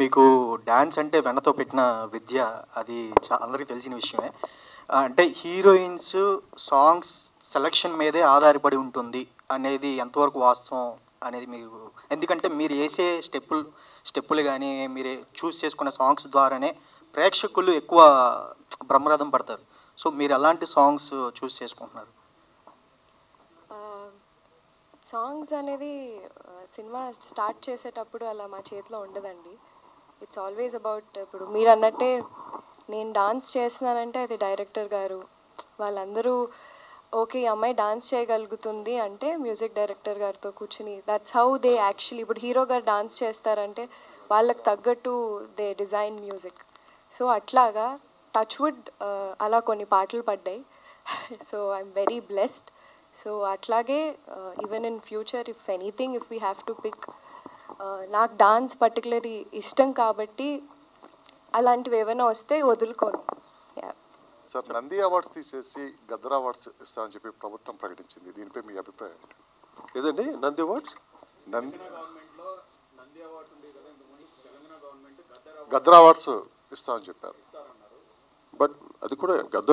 మీకు డ్యాన్స్ అంటే వెన్నతో పెట్టిన విద్య అది అందరికీ తెలిసిన విషయమే. అంటే హీరోయిన్స్ సాంగ్స్ సెలక్షన్ మీదే ఆధారపడి ఉంటుంది అనేది ఎంతవరకు వాస్తవం అనేది మీకు ఎందుకంటే మీరు వేసే స్టెప్పులు స్టెప్పులు కానీ మీరు చూస్ చేసుకున్న సాంగ్స్ ద్వారానే ప్రేక్షకులు ఎక్కువ బ్రహ్మరథం పడతారు. సో మీరు ఎలాంటి సాంగ్స్ చూస్ చేసుకుంటున్నారు? సాంగ్స్ అనేది సినిమా స్టార్ట్ చేసేటప్పుడు అలా మా చేతిలో ఉండదండి. ఇట్స్ ఆల్వేస్ అబౌట్ ఇప్పుడు మీరు అన్నట్టే నేను డాన్స్ చేస్తున్నానంటే అది డైరెక్టర్ గారు. వాళ్ళందరూ ఓకే ఈ అమ్మాయి డాన్స్ చేయగలుగుతుంది అంటే మ్యూజిక్ డైరెక్టర్ గారితో కూర్చుని దట్స్ హౌ దే యాక్చువల్లీ ఇప్పుడు హీరో గారు డాన్స్ చేస్తారంటే వాళ్ళకి తగ్గట్టు దే డిజైన్ మ్యూజిక్ సో అట్లాగా టచ్ వుడ్ అలా కొన్ని పాటలు పడ్డాయి. So I'm very blessed so అట్లాగే even in future if anything if we have to pick నాకు డాన్స్ పర్టికులర్లీ ఇష్టం కాబట్టి అలాంటివి ఏమైనా వస్తే వదులుకోను. సార్ నంది అవార్డ్స్ తీసేసి గద్దర్ అవార్డ్స్ ఇస్తామని చెప్పి ప్రభుత్వం ప్రకటించింది. దీనిపై మీ అభిప్రాయం ఏంటి? ఏదండి? నంది అవార్డ్స్? నంది గద్దర్ అవార్డ్స్ ఇస్తామని చెప్పారు. బట్ అది కూడా గద్ద